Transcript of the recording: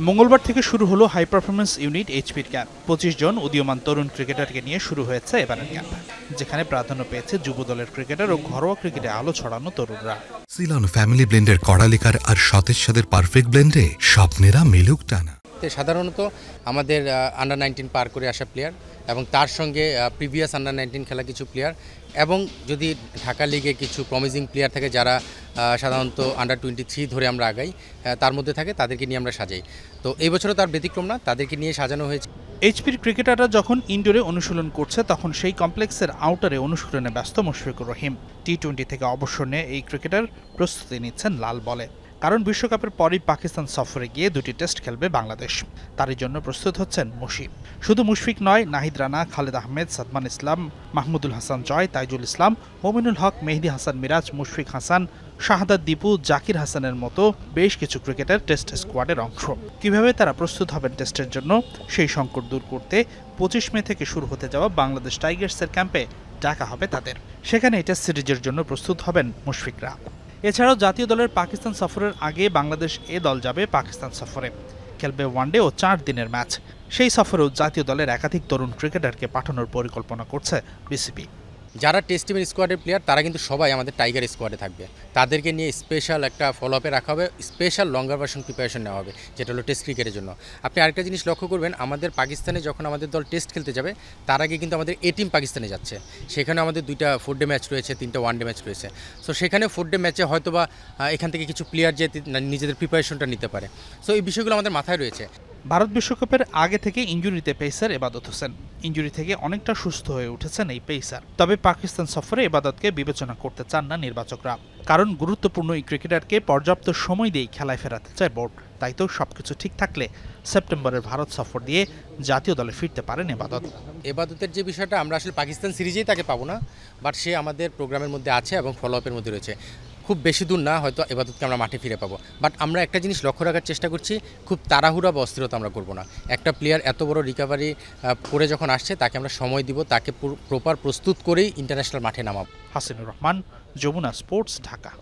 মঙ্গলবার থেকে শুরু হলো হাই পারফরমেন্স ইউনিট এইচপির ক্যাম্প পঁচিশ জন উদীয়মান তরুণ ক্রিকেটারকে নিয়ে শুরু হয়েছে এবারের ক্যাম্প যেখানে প্রাধান্য পেয়েছে যুব দলের ক্রিকেটার ও ঘরোয়া ক্রিকেটে আলো ছড়ানো তরুণরা। সিলন ফ্যামিলি ব্লেন্ডের কড়ালিকার আর সতেজ সাদের পারফেক্ট ব্লেন্ডে স্বপ্নেরা মেলুক টানা। তো সাধারণত আমাদের আন্ডার নাইনটিন পার করে আসা প্লেয়ার এবং তার সঙ্গে প্রিভিয়াস আন্ডার নাইনটিন খেলা কিছু প্লেয়ার এবং যদি ঢাকা লিগে কিছু প্রমিজিং প্লেয়ার থাকে যারা সাধারণত আন্ডার টোয়েন্টি থ্রি ধরে আমরা আগাই তার মধ্যে থাকে, তাদেরকে নিয়ে আমরা সাজাই। তো এই বছরও তার ব্যতিক্রম না, তাদেরকে নিয়ে সাজানো হয়েছে। এইচপির ক্রিকেটাররা যখন ইনডোরে অনুশীলন করছে, তখন সেই কমপ্লেক্সের আউটারে অনুশীলনে ব্যস্ত মুশফিকুর রহিম। টি টোয়েন্টি থেকে অবসর নিয়ে এই ক্রিকেটার প্রস্তুতি নিচ্ছেন লাল বলে। কারণ বিশ্বকাপের পরই পাকিস্তান সফরে গিয়ে দুটি টেস্ট খেলবে বাংলাদেশ। তারই জন্য প্রস্তুত হচ্ছেন মুশিব শুধু মুশফিক নয়, নাহিদ রানা, খালেদ আহমেদ, সাদমান ইসলাম, মাহমুদুল হাসান জয়, তাইজুল ইসলাম, মমিনুল হক, মেহেদি হাসান মিরাজ, মুশফিক হাসান শাহাদাত দীপু, জাকির হাসানের মতো বেশ কিছু ক্রিকেটার টেস্ট স্কোয়াডের অংশ। কীভাবে তারা প্রস্তুত হবেন টেস্টের জন্য, সেই সংকট দূর করতে পঁচিশ মে থেকে শুরু হতে যাওয়া বাংলাদেশ টাইগার্সের ক্যাম্পে ডাকা হবে তাদের। সেখানে টেস্ট সিরিজের জন্য প্রস্তুত হবেন মুশফিকরা। এছাড়াও জাতীয় দলের পাকিস্তান সফরের আগে বাংলাদেশ এ দল যাবে পাকিস্তান সফরে। খেলবে ওয়ানডে ও চার দিনের ম্যাচ। সেই সফরেও জাতীয় দলের একাধিক তরুণ ক্রিকেটারকে পাঠানোর পরিকল্পনা করছে বিসিবি। যারা টেস্ট টিমের স্কোয়াডের প্লেয়ার তারা কিন্তু সবাই আমাদের টাইগার স্কোয়াডে থাকবে। তাদেরকে নিয়ে স্পেশাল একটা ফলো আপে রাখা হবে স্পেশাল লঙ্গার ভার্সন প্রিপারেশন নেওয়া হবে, যেটা হলো টেস্ট ক্রিকেটের জন্য। আপনি আরেকটা জিনিস লক্ষ্য করবেন, আমাদের পাকিস্তানে যখন আমাদের দল টেস্ট খেলতে যাবে, তার আগে কিন্তু আমাদের এ টিম পাকিস্তানে যাচ্ছে। সেখানে আমাদের দুইটা ফোর ডে ম্যাচ রয়েছে, তিনটা ওয়ান ডে ম্যাচ রয়েছে। সো সেখানে ফোর ডে ম্যাচে হয়তো বা এখান থেকে কিছু প্লেয়ার যে নিজেদের প্রিপারেশনটা নিতে পারে। সো এই বিষয়গুলো আমাদের মাথায় রয়েছে। ভারত বিশ্বকাপের আগে থেকে ইঞ্জুরিতে পেসার এবাদত হোসেন। ইঞ্জুরি থেকে অনেকটা সুস্থ হয়ে উঠেছেন এই পেসার। তবে পাকিস্তান সফরে এবাদতকে বিবেচনা করতে চান না নির্বাচকরা। কারণ গুরুত্বপূর্ণ এই ক্রিকেটারকে পর্যাপ্ত সময় দিয়েই খেলায় ফেরাতে চায় বোর্ড। তাই তো সবকিছু ঠিক থাকলে সেপ্টেম্বরের ভারত সফর দিয়ে জাতীয় দলে ফিরতে পারেন এবাদত। এবাদতের যে বিষয়টা, আমরা আসলে পাকিস্তান সিরিজেই তাকে পাবো না বাট সে আমাদের প্রোগ্রামের মধ্যে আছে এবং ফলো আপের মধ্যে রয়েছে। খুব বেশি দূর না, হয়তো এবাদতকে আমরা মাঠে ফিরে পাবো। বাট আমরা একটা জিনিস লক্ষ্য রাখার চেষ্টা করছি, খুব তাড়াহুড়া বা অস্থিরতা আমরা করব না। একটা প্লেয়ার এত বড় রিকাভারি করে যখন আসছে, তাকে আমরা সময় দিব, তাকে প্রপার প্রস্তুত করেই ইন্টারন্যাশনাল মাঠে নামাবো। হাসিনুর রহমান, যমুনা স্পোর্টস ঢাকা।